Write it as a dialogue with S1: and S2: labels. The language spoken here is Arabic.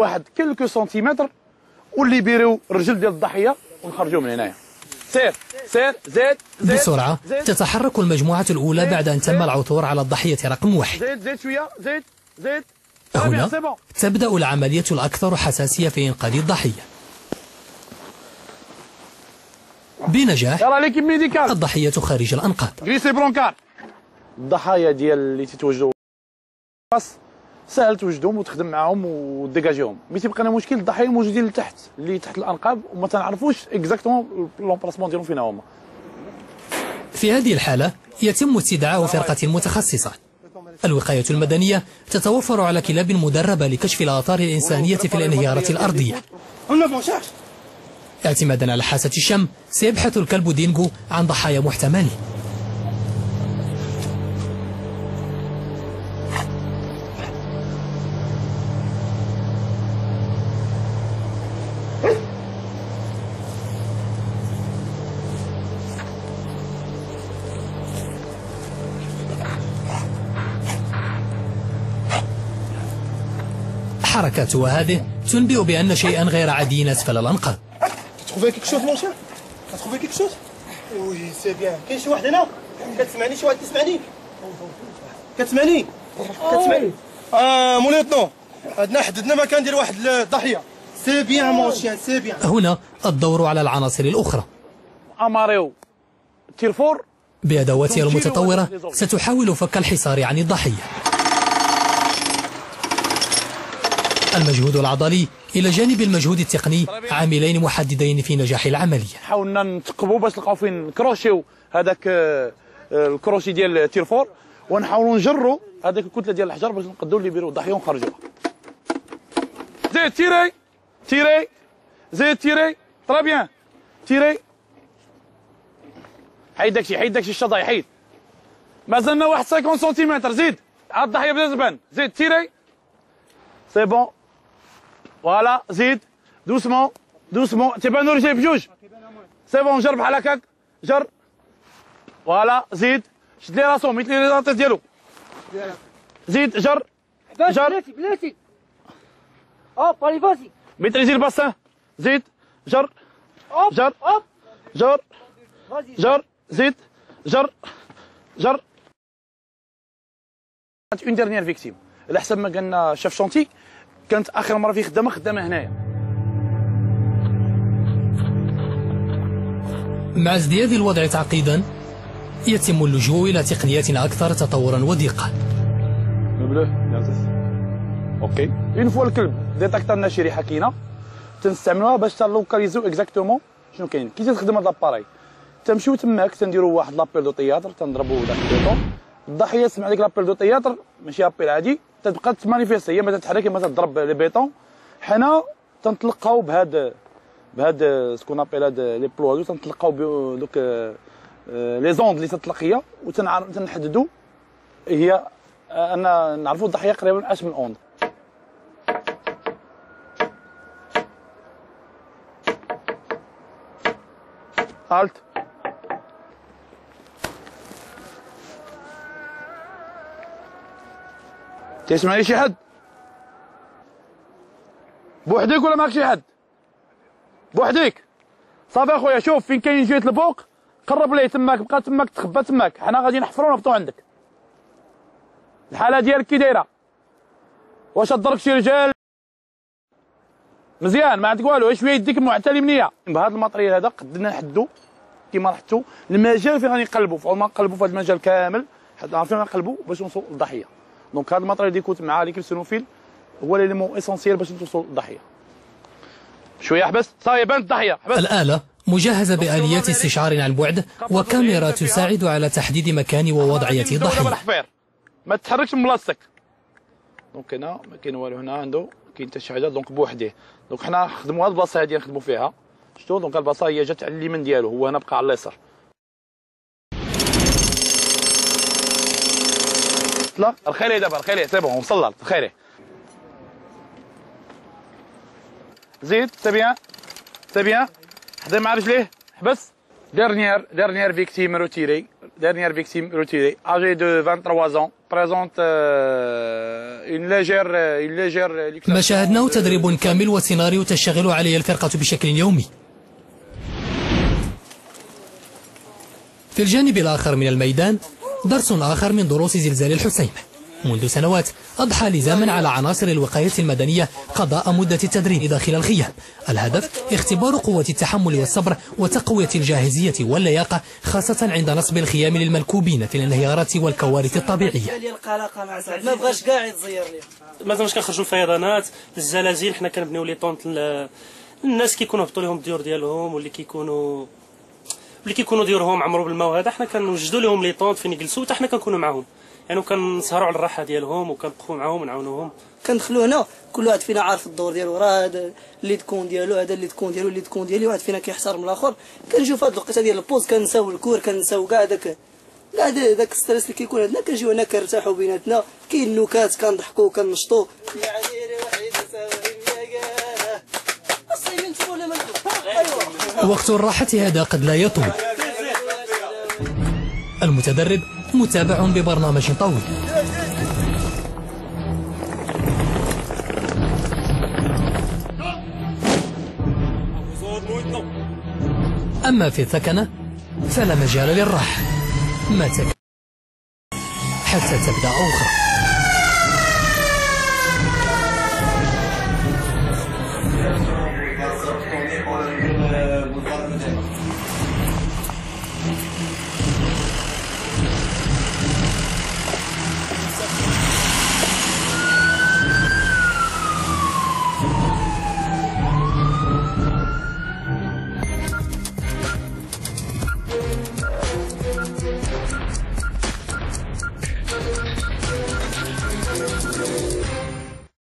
S1: واحد كيلكو سنتيمتر وليبيريو الرجل ديال الضحية ونخرجوه من هنايا. سير سير زيد زيد
S2: بسرعة
S1: زيد.
S2: تتحرك المجموعة الأولى بعد أن تم العثور على الضحية رقم واحد.
S1: زيد زيد شوية زيد زيد.
S2: هنا تبدأ العملية الأكثر حساسية في إنقاذ الضحية. بنجاح الضحية خارج الأنقاض.
S1: الضحايا ديال اللي تتوجدوا سهل توجدهم وتخدم معاهم و dégager هم mais تيبقى لنا مشكل الضحايا الموجودين لتحت اللي تحت الانقاض وما تنعرفوش exactement l'emplacement ديالهم فين هما.
S2: في هذه الحالة يتم استدعاء فرقة متخصصة. الوقاية المدنية تتوفر على كلاب مدربة لكشف الآثار الإنسانية في الانهيارات الأرضية. اعتمادا على حاسة الشم سيبحث الكلب دينجو عن ضحايا محتملين. حركاتها هذه تنبئ بأن شيئا غير عادي أسفل الأنقاض
S3: quelque chose Oui, c'est bien. كاين شي واحد هنا كتسمعني شي واحد كيسمعني كتسمعني كتسمعني آه موليتنو عندنا حددنا مكان ديال واحد الضحيه c'est bien c'est bien
S2: هنا الدور على العناصر الأخرى.
S1: أماريو. Tirfor
S2: بأدواتها المتطورة ستحاول فك الحصار عن الضحية. المجهود العضلي إلى جانب المجهود التقني عاملين محددين في نجاح العملية.
S1: حاولنا نتقبوا باش نلقاو فين ن crocher و هذاك آه، آه، الكروشي ديال Tirfor ونحاولوا نجروا هذاك الكتلة ديال الحجر باش نقدروا ن libérer و الضحيه ونخرجوها زيد tirez tirez زيد tirez. très bien tirez. حيد داكشي حيد داكشي الشظايا حيد. مازلنا واحد 50 سنتيمتر. زيد عاد الضحيه بدا تبان زيد tirez. c'est bon voilà زيد doucement doucement تيبانو رجلي بجوج c'est bon جر بحال هكاك جر voilà زيد شد لي راسو mets لي la tête ديالو زيد جر جر
S4: بلاتي بلاتي hop allez vas-y.
S1: mets رجلي le bassin زيد جر جر
S4: hop
S1: جر جر زيد جر جر une dernière victime على حسب ما قالنا chef chantier كانت آخر مرة في خدامه خدامه هنايا.
S2: مع ازدياد الوضع تعقيدا يتم اللجوء إلى تقنيات أكثر تطورا ودقة.
S1: بلو OK. une fois الكلب détecta لنا شي ريحه كاينة تنستعملوها باش تلوكاليزيو إكزاكتومون. شنو كاين؟ كي تخدم هاد لاباري تمشيو تماك تنديرو واحد لابيل دو تياتر تنضربو داك البيطون. الضحيه تسمع ديك لابيل دو تياتر ماشي ابيل عادي. تتبقى تمانيفيستي يا ما تتحرك ما تضرب لي بيطون حنا تنطلقاو بهاد بهاد سكون أبيل هاد لي بلوادو تنطلقاو بدوك لي زوند اللي تطلق هي وتنحددوا هي أنا نعرفوا الضحية قريبا أش من أوند. الت تسمعني شي حد؟ بوحدك ولا معك شي حد؟ بوحدك. صافي اخويا شوف فين كاين جهه البوق قرب ليه تماك بقى تماك تخبى تماك. حنا غادي نحفروا ونهبطوا عندك. الحالة ديالك كي دايرة؟ واش ضرك شي رجال؟ مزيان ما عندك والو. شوية يديك معتل منيه بهذا ال matériel هذا قدرنا نحدو كيما لاحظتوا المجال فين غادي نقلبوا فاول ما نقلبوا في هذا المجال كامل. عارفين نقلبوا باش نوصلوا للضحية. donc هذا ال matériel اللي كنت مع l'équipe cynophile هو l'élément essentiel باش توصلوا للضحيه شوية احبس صاير بانت الضحيه
S2: الآلة مجهزة بآليات استشعار عن بعد وكاميرا تساعد على تحديد مكان ووضعية الضحية
S1: ما تتحركش من بلاصتك. donc هنا ما كاين والو هنا عنده كاين حتى شي حاجة donc بوحديه donc حنا نخدموا هاد البلاصة هادي نخدموا فيها. شفتوا؟ donc البلاصة هي جات على اليمين ديالو. هو هنا بقى على اليسار. لا الخيري دابا الخيري c'est bon وصل الخيري زيد c'est bien c'est bien حدا مع رجليه حبس. dernière dernière victime retirée dernière victime retirée, âgée de 23 ans, présente euh, une légère, euh, une légère luxation.
S2: ما شاهدناه تدريب كامل وسيناريو تشتغل عليه الفرقة بشكل يومي. في الجانب الآخر من الميدان درس آخر من دروس زلزال الحسين. منذ سنوات أضحى لزاما على عناصر الوقاية المدنية قضاء مدة التدريب داخل الخيام. الهدف اختبار قوة التحمل والصبر وتقوية الجاهزية واللياقة خاصة عند نصب الخيام للمنكوبين في الانهيارات والكوارث الطبيعية.
S5: ما بغاش كاع يتزير
S6: مثلا فاش كنخرجوا الفيضانات الزلازل حنا كنبنيو les tentes ل- الناس كيكونوا هبطوا لهم الديور ديالهم واللي كيكونوا اللي كيكونوا ديورهم عمرو بالماء وهذا حنا كنوجدوا لهم les tentes فين يجلسوا حتى حنا كنكونوا معاهم. يعني كنسهروا على الراحة ديالهم وكنوقفوا معاهم ونعاونوهم.
S5: كندخلوا هنا كل واحد فينا عارف الدور ديالو راه هذا اللي تكون ديالو هذا اللي تكون ديالو اللي تكون ديالي واحد فينا كيحترم الآخر. كنجيو في هاد الوقيتة ديال ال pause كنساو الكور كنساو كاع داك كاع دا- داك الستريس اللي كيكون عندنا كنجيو هنا كنرتاحوا بيناتنا. كاين نكات كنضحكوا كنشطوا
S2: وقت الراحة هذا قد لا يطول. المتدرب متابع ببرنامج طويل. أما في الثكنة فلا مجال للراحة. ما تكفي حتى تبدأ أخرى. 对